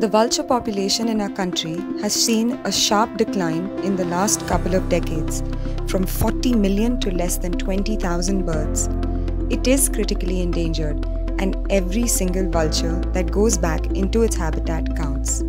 The vulture population in our country has seen a sharp decline in the last couple of decades, from 40 million to less than 20,000 birds. It is critically endangered, and every single vulture that goes back into its habitat counts.